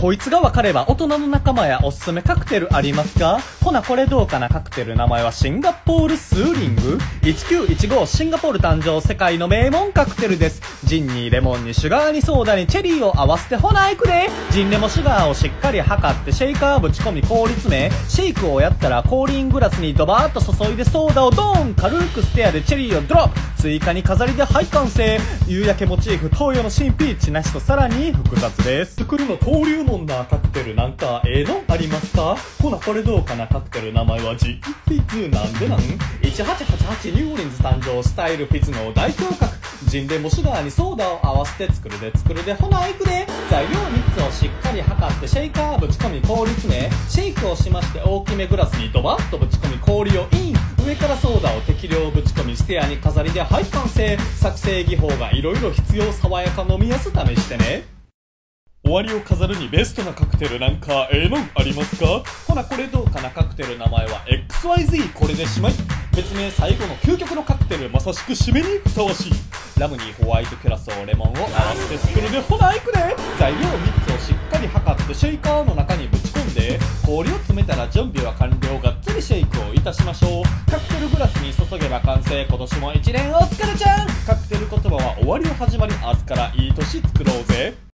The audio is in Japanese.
こいつが分かれば大人の仲間やおすすめカクテルありますか？ほなこれどうかな？カクテル。名前はシンガポールスーリング。1915シンガポール誕生世界の名門カクテルです。ジンにレモンにシュガーにソーダにチェリーを合わせてほな行くで。ジンレモシュガーをしっかり測ってシェイカーぶち込み氷詰めシェイクをやったら氷イングラスにドバーッと注いでソーダをドーン軽くステアでチェリーをドロップ。追加に飾りではい完成。夕焼けモチーフ東洋の新ピーチなしとさらに複雑です。作るの登竜門なカクテル。なんかええの？ありますか？ほなこれどうかな？カクテル名前はジッフィズなんでなん？1888ニューオリンズ誕生スタイルフィズの代表格ジンレモシュガーにソーダを合わせて作るで作るでほな行くで材料3つをしっかり測ってシェイカーぶち込み氷詰めシェイクをしまして大きめグラスにドバッとぶち込み氷をイン上からソーダを適量ぶち込みステアに飾りではい完成作成技法がいろいろ必要爽やか飲みやす試してね。終わりを飾るにベストなカクテルなんかええのありますか？ほなこれどうかな？カクテル名前は XYZ これでしまい。別名最後の究極のカクテルまさしく締めにふさわしい。ラムにホワイトキュラソーレモンを合わせて作るでほな行くで。材料3つをしっかり測ってシェイカーの中にぶち込んで氷を詰めたら準備は完了。がっつりシェイクをいたしましょう。カクテルグラスに注げば完成。今年も一年お疲れちゃん。カクテル言葉は終わりの始まり明日からいい年作ろうぜ。